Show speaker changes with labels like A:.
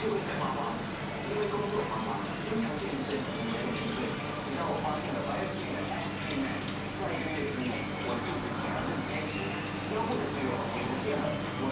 A: 就，因为工作繁忙，经常健身，没有疲倦。直到我发现了 Y S P 的 S G Man，在一个月之内，我肚子显得很结实，腰部的肌肉也不见了，我